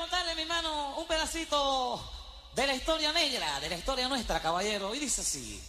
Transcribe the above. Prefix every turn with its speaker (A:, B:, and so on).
A: Contarle, mi hermano, un pedacito de la historia negra, de la historia nuestra, caballero. Y dice así.